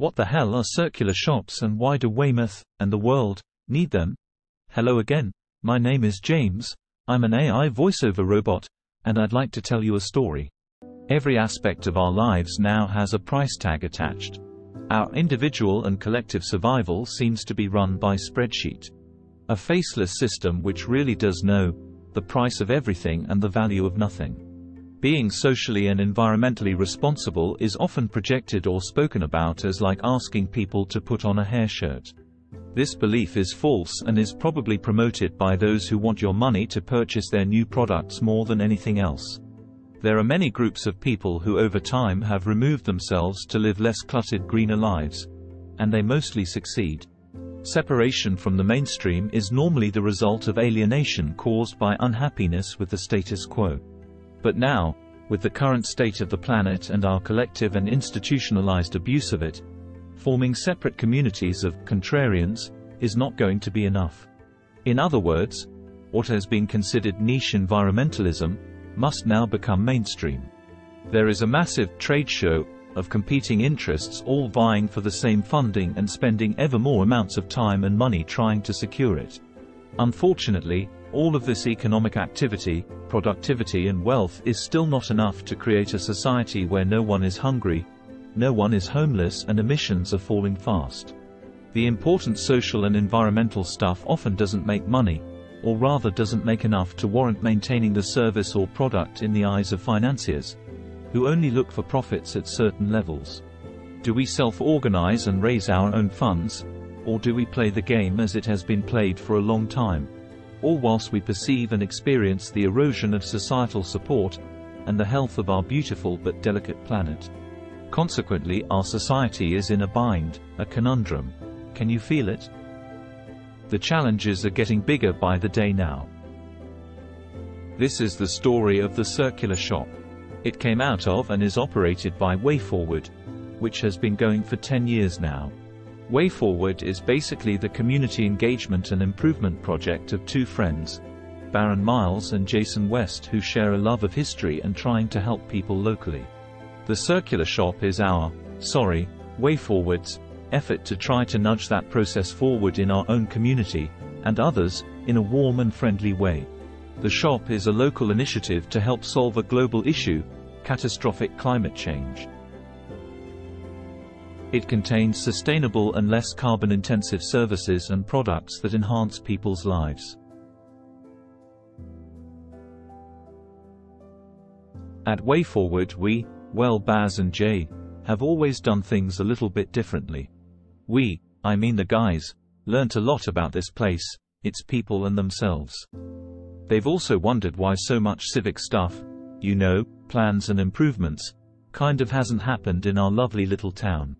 What the hell are circular shops and why do Weymouth, and the world, need them? Hello again. My name is James. I'm an AI voiceover robot, and I'd like to tell you a story. Every aspect of our lives now has a price tag attached. Our individual and collective survival seems to be run by spreadsheet. A faceless system which really does know the price of everything and the value of nothing. Being socially and environmentally responsible is often projected or spoken about as like asking people to put on a hair shirt. This belief is false and is probably promoted by those who want your money to purchase their new products more than anything else. There are many groups of people who over time have removed themselves to live less cluttered greener lives. And they mostly succeed. Separation from the mainstream is normally the result of alienation caused by unhappiness with the status quo. But now, with the current state of the planet and our collective and institutionalized abuse of it, forming separate communities of contrarians is not going to be enough. In other words, what has been considered niche environmentalism must now become mainstream. There is a massive trade show of competing interests all vying for the same funding and spending ever more amounts of time and money trying to secure it. Unfortunately, all of this economic activity, productivity and wealth is still not enough to create a society where no one is hungry, no one is homeless and emissions are falling fast. The important social and environmental stuff often doesn't make money, or rather doesn't make enough to warrant maintaining the service or product in the eyes of financiers, who only look for profits at certain levels. Do we self-organize and raise our own funds, or do we play the game as it has been played for a long time? All whilst we perceive and experience the erosion of societal support, and the health of our beautiful but delicate planet. Consequently our society is in a bind, a conundrum. Can you feel it? The challenges are getting bigger by the day now. This is the story of the circular shop. It came out of and is operated by WayForward, which has been going for 10 years now. WayForward is basically the community engagement and improvement project of two friends, Baron Miles and Jason West who share a love of history and trying to help people locally. The circular shop is our, sorry, Way Forward's, effort to try to nudge that process forward in our own community, and others, in a warm and friendly way. The shop is a local initiative to help solve a global issue, catastrophic climate change. It contains sustainable and less carbon-intensive services and products that enhance people's lives. At WayForward we, well Baz and Jay, have always done things a little bit differently. We, I mean the guys, learnt a lot about this place, its people and themselves. They've also wondered why so much civic stuff, you know, plans and improvements, kind of hasn't happened in our lovely little town.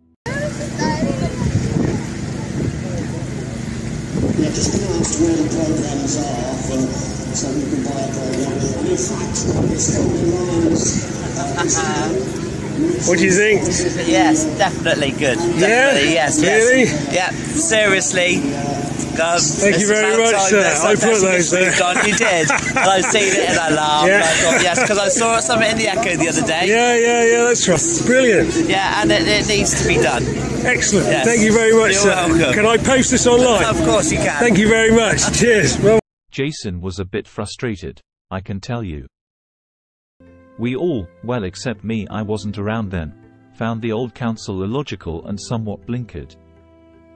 Yeah, just asked where the programs are for, so you can buy a program. And in fact, it's got the lines. What do you think? Yes, definitely good. Definitely, Yeah? yes, Really? yes. Yeah, seriously. Um, Thank you very about much, time sir. that I put something those moved there. on. You did. and I've seen it and I laughed. Yeah. And thought, yes, because I saw something in the Echo the other day. Yeah, yeah, yeah, that's right. Brilliant. Yeah, and it, it needs to be done. Excellent. Yes. Thank you very much, You're sir. welcome. Can I post this online? Of course you can. Thank you very much. Cheers. Well, Jason was a bit frustrated, I can tell you. We all, well except me I wasn't around then, found the old council illogical and somewhat blinkered.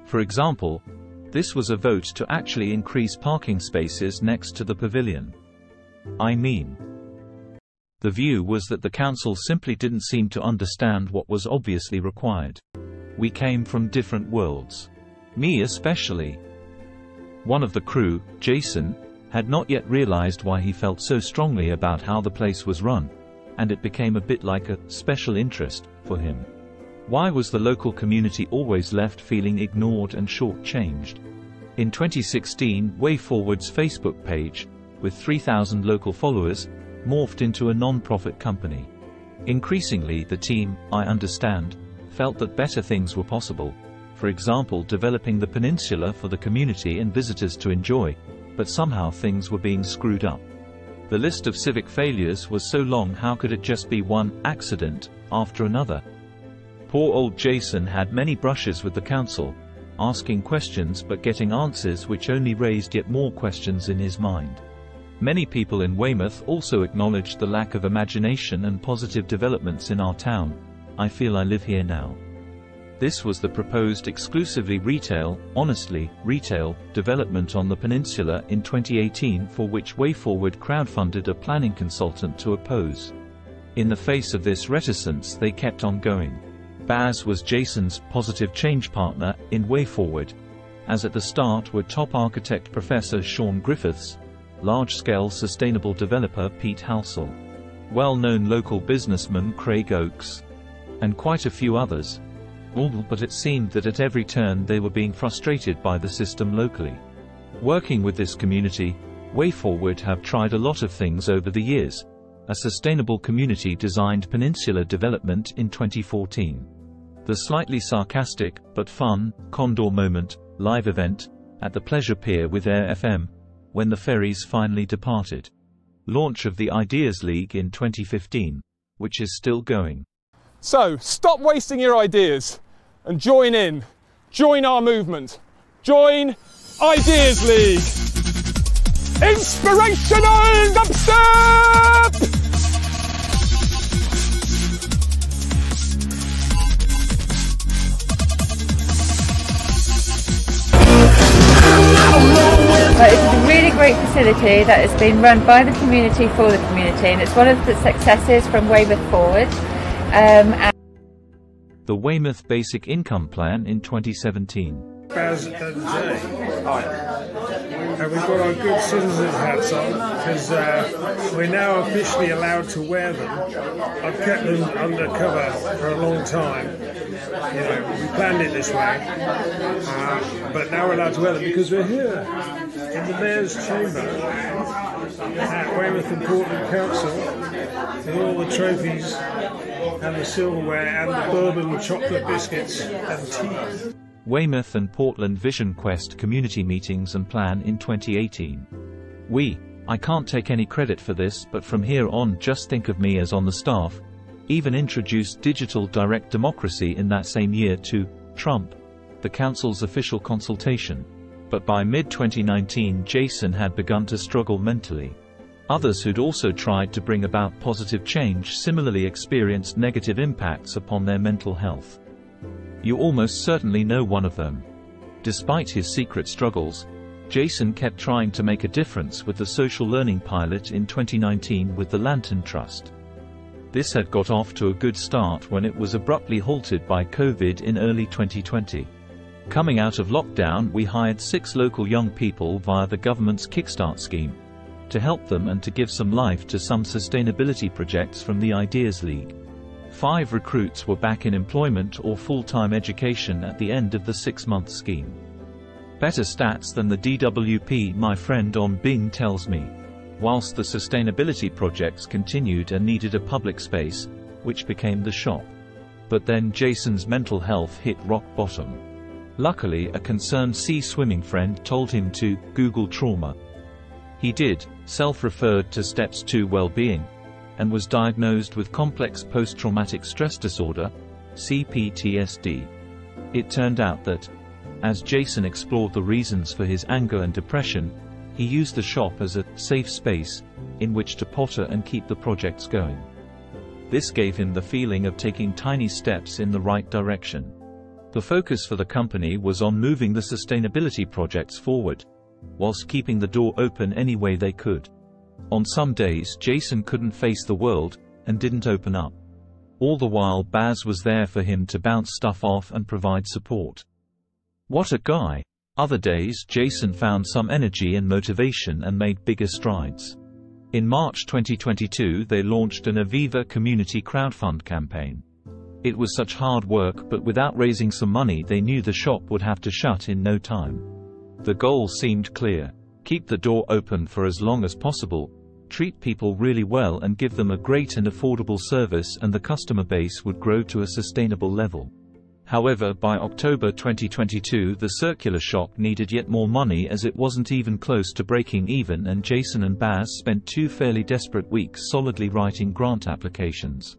For example, this was a vote to actually increase parking spaces next to the pavilion. I mean, the view was that the council simply didn't seem to understand what was obviously required. We came from different worlds. Me especially. One of the crew, Jason, had not yet realized why he felt so strongly about how the place was run, and it became a bit like a special interest for him. Why was the local community always left feeling ignored and shortchanged? In 2016, WayForward's Facebook page, with 3,000 local followers, morphed into a non-profit company. Increasingly the team, I understand, felt that better things were possible, for example developing the peninsula for the community and visitors to enjoy, but somehow things were being screwed up. The list of civic failures was so long how could it just be one accident after another? Poor old Jason had many brushes with the council, asking questions but getting answers which only raised yet more questions in his mind. Many people in Weymouth also acknowledged the lack of imagination and positive developments in our town. I feel I live here now. This was the proposed exclusively retail, honestly, retail, development on the peninsula in 2018 for which WayForward crowdfunded a planning consultant to oppose. In the face of this reticence they kept on going. Baz was Jason's positive change partner in WayForward, as at the start were top architect Professor Sean Griffiths, large-scale sustainable developer Pete Halsall, well-known local businessman Craig Oakes, and quite a few others. All but it seemed that at every turn they were being frustrated by the system locally. Working with this community, WayForward have tried a lot of things over the years, a sustainable community-designed peninsula development in 2014. The slightly sarcastic, but fun, Condor Moment, live event, at the Pleasure Pier with Air FM, when the ferries finally departed. Launch of the Ideas League in 2015, which is still going. So, stop wasting your ideas and join in. Join our movement. Join Ideas League. Inspirational dubstep! But great facility that has been run by the community for the community, and it's one of the successes from Weymouth Forward. Um, and The Weymouth Basic Income Plan in 2017. Baz and Jay. And we've got our good citizens hats on because uh, we're now officially allowed to wear them. I've kept them undercover for a long time. You know, we planned it this way. Uh, but now we're allowed to wear them because we're here in the Mayor's Chamber at Weymouth and Portland Council with all the trophies and the silverware and the bourbon chocolate biscuits and tea. Weymouth and Portland Vision Quest community meetings and plan in 2018. We, I can't take any credit for this, but from here on just think of me as on the staff, even introduced digital direct democracy in that same year to Trump, the council's official consultation. But by mid-2019 Jason had begun to struggle mentally. Others who'd also tried to bring about positive change similarly experienced negative impacts upon their mental health. You almost certainly know one of them. Despite his secret struggles, Jason kept trying to make a difference with the social learning pilot in 2019 with the Lantern Trust. This had got off to a good start when it was abruptly halted by COVID in early 2020. Coming out of lockdown we hired six local young people via the government's Kickstart scheme to help them and to give some life to some sustainability projects from the Ideas League. Five recruits were back in employment or full-time education at the end of the six-month scheme. Better stats than the DWP my friend on Bing tells me. Whilst the sustainability projects continued and needed a public space, which became the shop. But then Jason's mental health hit rock bottom. Luckily a concerned sea swimming friend told him to Google trauma. He did, self-referred to Steps 2 well-being, and was diagnosed with complex post-traumatic stress disorder, CPTSD. It turned out that, as Jason explored the reasons for his anger and depression, he used the shop as a safe space in which to potter and keep the projects going. This gave him the feeling of taking tiny steps in the right direction. The focus for the company was on moving the sustainability projects forward, whilst keeping the door open any way they could. On some days Jason couldn't face the world, and didn't open up. All the while Baz was there for him to bounce stuff off and provide support. What a guy! Other days Jason found some energy and motivation and made bigger strides. In March 2022 they launched an Aviva community crowdfund campaign. It was such hard work but without raising some money they knew the shop would have to shut in no time. The goal seemed clear. Keep the door open for as long as possible, treat people really well and give them a great and affordable service and the customer base would grow to a sustainable level. However by October 2022 the circular shop needed yet more money as it wasn't even close to breaking even and Jason and Baz spent two fairly desperate weeks solidly writing grant applications.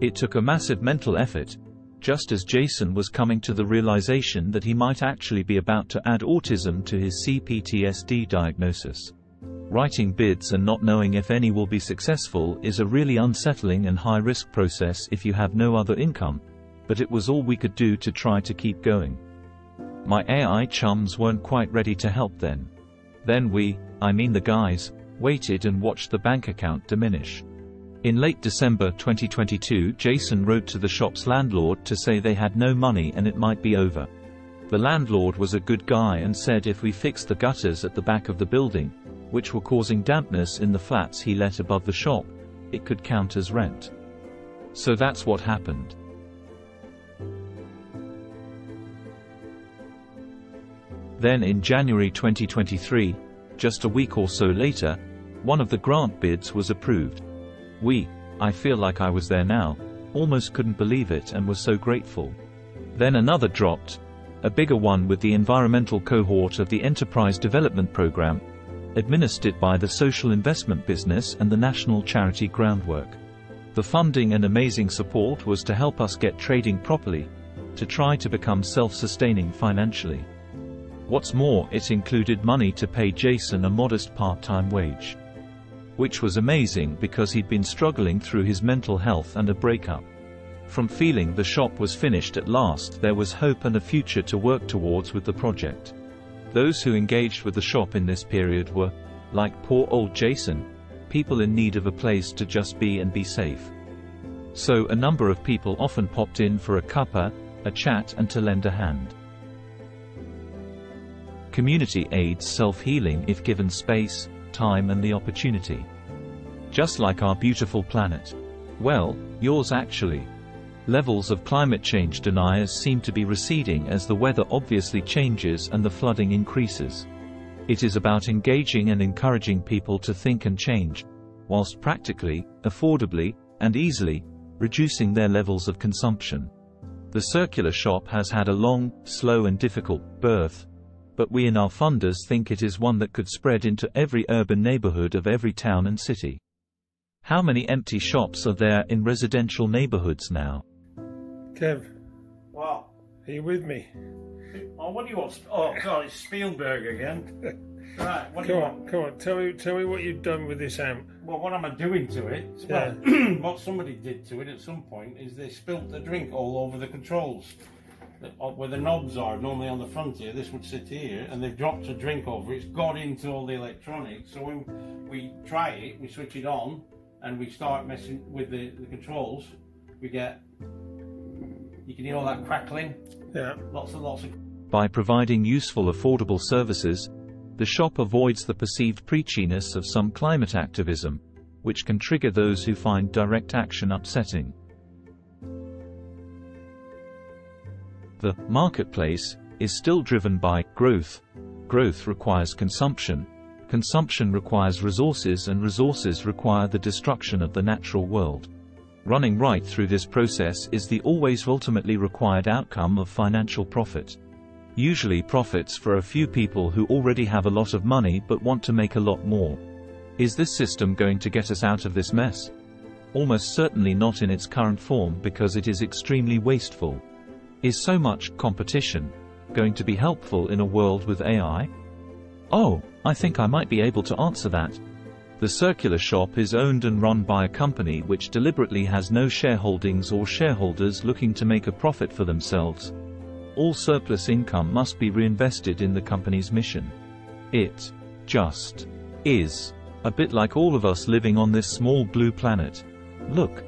It took a massive mental effort, just as Jason was coming to the realization that he might actually be about to add autism to his CPTSD diagnosis. Writing bids and not knowing if any will be successful is a really unsettling and high-risk process if you have no other income, but it was all we could do to try to keep going. My AI chums weren't quite ready to help then. Then we, I mean the guys, waited and watched the bank account diminish. In late December 2022 Jason wrote to the shop's landlord to say they had no money and it might be over. The landlord was a good guy and said if we fixed the gutters at the back of the building, which were causing dampness in the flats he let above the shop, it could count as rent. So that's what happened. Then in January 2023, just a week or so later, one of the grant bids was approved. We, I feel like I was there now, almost couldn't believe it and was so grateful. Then another dropped, a bigger one with the environmental cohort of the Enterprise Development Program, administered by the Social Investment Business and the National Charity Groundwork. The funding and amazing support was to help us get trading properly, to try to become self-sustaining financially. What's more, it included money to pay Jason a modest part-time wage which was amazing because he'd been struggling through his mental health and a breakup. From feeling the shop was finished at last there was hope and a future to work towards with the project. Those who engaged with the shop in this period were, like poor old Jason, people in need of a place to just be and be safe. So a number of people often popped in for a cuppa, a chat and to lend a hand. Community aids self-healing if given space, time and the opportunity. Just like our beautiful planet. Well, yours actually. Levels of climate change deniers seem to be receding as the weather obviously changes and the flooding increases. It is about engaging and encouraging people to think and change, whilst practically, affordably, and easily, reducing their levels of consumption. The circular shop has had a long, slow and difficult birth, but we in our funders think it is one that could spread into every urban neighborhood of every town and city. How many empty shops are there in residential neighborhoods now? Kev, What? are you with me? Oh, what do you want? Oh, God, it's Spielberg again. right, what do Come you on, want? come on. Tell me, tell me what you've done with this amp. Well, what am I doing to it? Yeah. Well, what somebody did to it at some point is they spilt the drink all over the controls. The- uh, Where the knobs are, normally on the front here, this would sit here, and they've dropped a drink over it. It's got into all the electronics. So when we try it, we switch it on, and we start messing with the, the controls, we get, you can hear all that crackling, Yeah. lots and lots of By providing useful affordable services, the shop avoids the perceived preachiness of some climate activism, which can trigger those who find direct action upsetting. The marketplace is still driven by growth. Growth requires consumption. Consumption requires resources and resources require the destruction of the natural world. Running right through this process is the always ultimately required outcome of financial profit. Usually profits for a few people who already have a lot of money but want to make a lot more. Is this system going to get us out of this mess? Almost certainly not in its current form because it is extremely wasteful. Is so much competition going to be helpful in a world with AI? Oh, I think I might be able to answer that. The circular shop is owned and run by a company which deliberately has no shareholdings or shareholders looking to make a profit for themselves. All surplus income must be reinvested in the company's mission. It just is a bit like all of us living on this small blue planet. Look.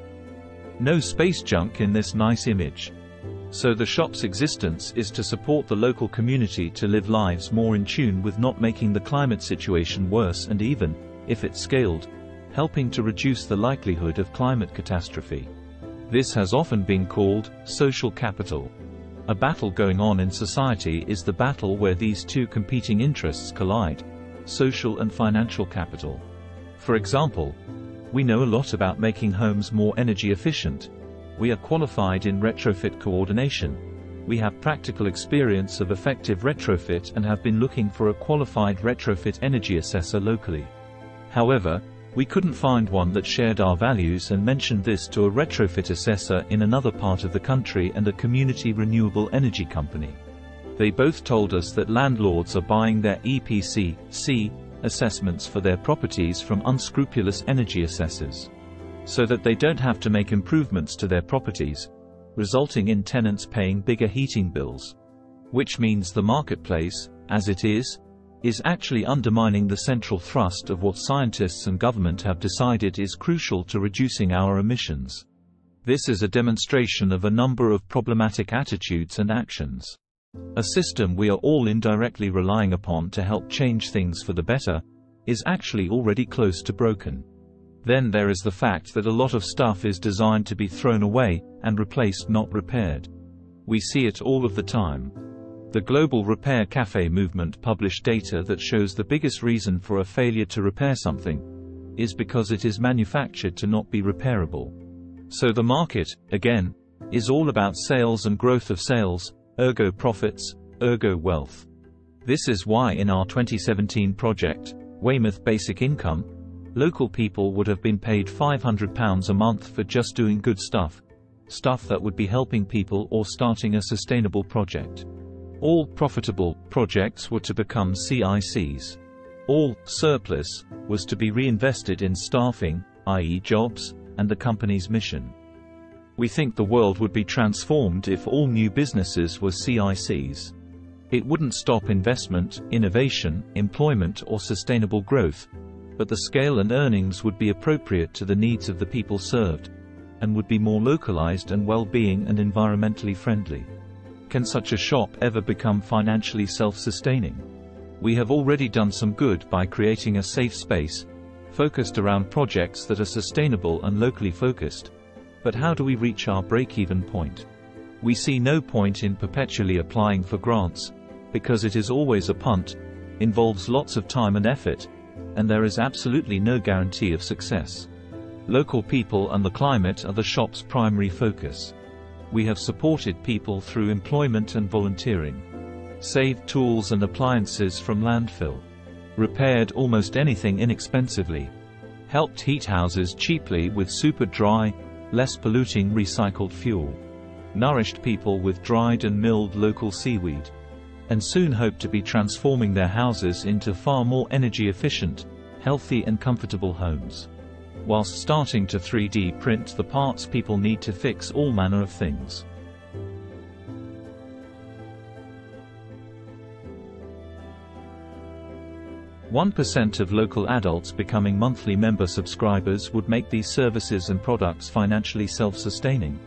No space junk in this nice image. So the shop's existence is to support the local community to live lives more in tune with not making the climate situation worse and even, if it's scaled, helping to reduce the likelihood of climate catastrophe. This has often been called social capital. A battle going on in society is the battle where these two competing interests collide social and financial capital. For example, we know a lot about making homes more energy efficient. We are qualified in retrofit coordination. We have practical experience of effective retrofit and have been looking for a qualified retrofit energy assessor locally. However, We couldn't find one that shared our values and mentioned this to a retrofit assessor in another part of the country and a community renewable energy company. They both told us that landlords are buying their EPC, C, assessments for their properties from unscrupulous energy assessors. So that they don't have to make improvements to their properties, resulting in tenants paying bigger heating bills. Which means the marketplace, as it is, is actually undermining the central thrust of what scientists and government have decided is crucial to reducing our emissions. This is a demonstration of a number of problematic attitudes and actions. A system we are all indirectly relying upon to help change things for the better, is actually already close to broken. Then there is the fact that a lot of stuff is designed to be thrown away, and replaced not repaired. We see it all of the time. The Global Repair Cafe movement published data that shows the biggest reason for a failure to repair something is because it is manufactured to not be repairable. So the market, again, is all about sales and growth of sales, ergo profits, ergo wealth. This is why in our 2017 project, Weymouth Basic Income, local people would have been paid £500 a month for just doing good stuff. Stuff that would be helping people or starting a sustainable project. All profitable projects were to become CICs. All surplus was to be reinvested in staffing, i.e. jobs, and the company's mission. We think the world would be transformed if all new businesses were CICs. It wouldn't stop investment, innovation, employment or sustainable growth, but the scale and earnings would be appropriate to the needs of the people served, and would be more localized and well-being and environmentally friendly. Can such a shop ever become financially self-sustaining? We have already done some good by creating a safe space, focused around projects that are sustainable and locally focused. But how do we reach our break-even point? We see no point in perpetually applying for grants, because it is always a punt, involves lots of time and effort, and there is absolutely no guarantee of success. Local people and the climate are the shop's primary focus. We have supported people through employment and volunteering. Saved tools and appliances from landfill. Repaired almost anything inexpensively. Helped heat houses cheaply with super dry, less polluting recycled fuel. Nourished people with dried and milled local seaweed and soon hope to be transforming their houses into far more energy efficient, healthy and comfortable homes. Whilst starting to 3D print the parts people need to fix all manner of things. One percent of local adults becoming monthly member subscribers would make these services and products financially self-sustaining.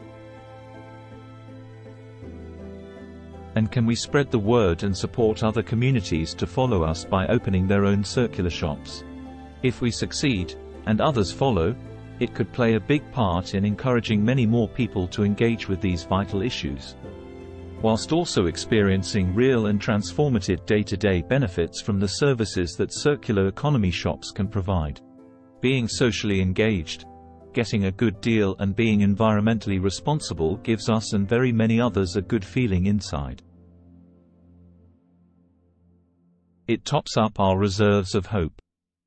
And can we spread the word and support other communities to follow us by opening their own circular shops? If we succeed, and others follow, it could play a big part in encouraging many more people to engage with these vital issues. Whilst also experiencing real and transformative day-to-day -day benefits from the services that circular economy shops can provide. Being socially engaged, getting a good deal and being environmentally responsible gives us and very many others a good feeling inside. It tops up our reserves of hope.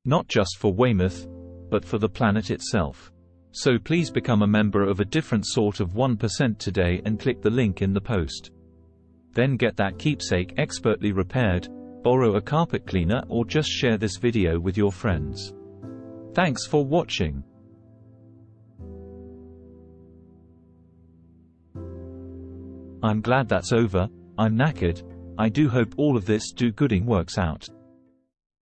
Not just for Weymouth, but for the planet itself. So please become a member of a different sort of 1% today and click the link in the post. Then get that keepsake expertly repaired, borrow a carpet cleaner or just share this video with your friends. Thanks for watching. I'm glad that's over, I'm knackered, I do hope all of this do gooding works out.